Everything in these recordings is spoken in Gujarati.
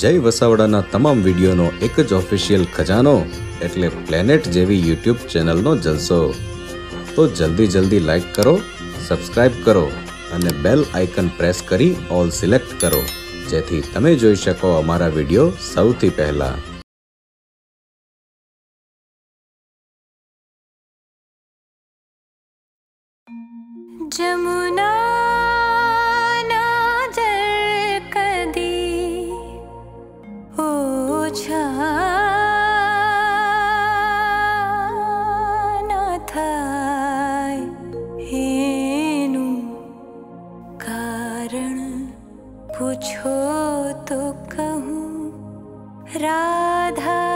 જય વસાવડાના તમામ વિડીયોનો એક જ ઓફિશિયલ ખજાનો એટલે પ્લેનેટ જેવી યુટ્યુબ ચેનલનો જલસો. તો જલ્દી જલ્દી લાઈક કરો સબસ્ક્રાઇબ કરો અને બેલ આઇકન પ્રેસ કરી ઓલ સિલેક્ટ કરો, જેથી તમે જોઈ શકો અમારા વીડિયો સૌથી પહેલાં. જમુના पूछो तो कहूँ राधा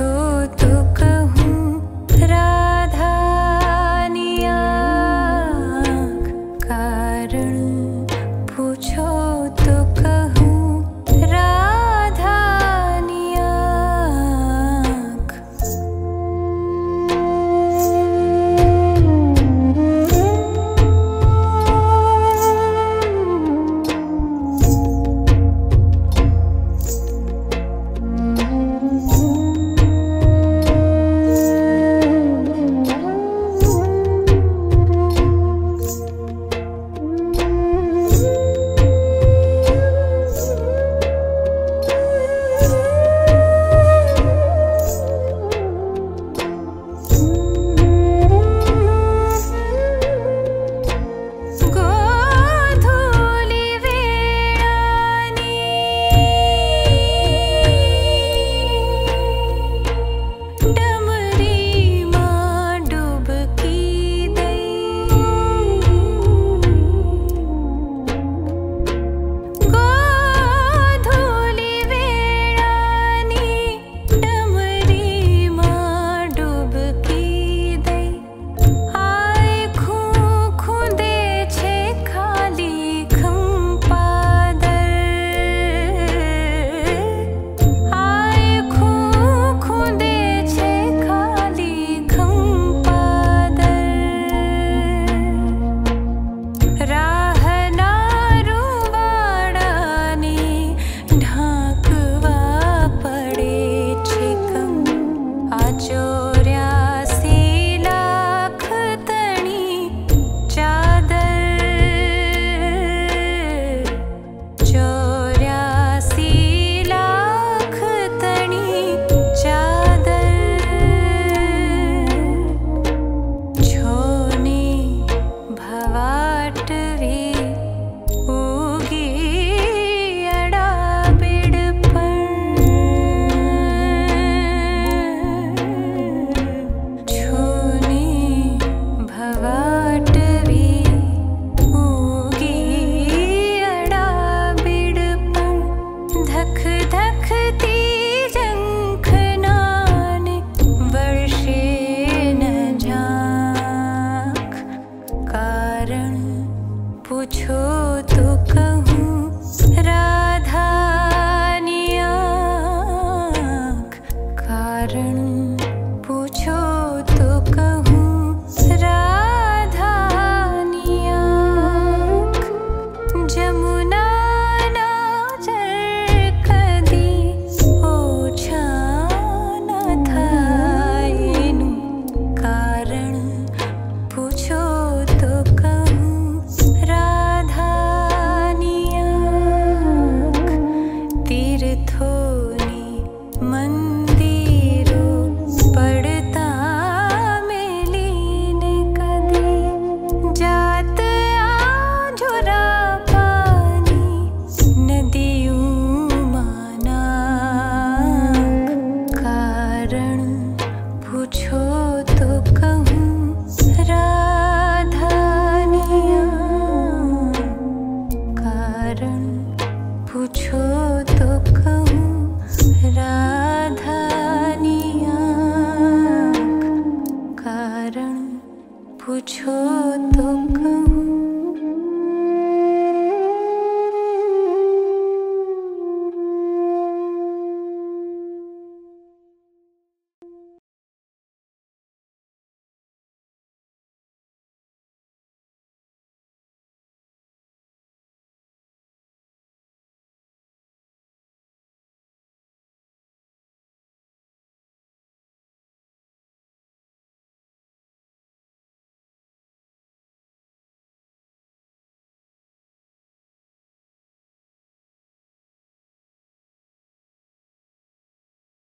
ो रा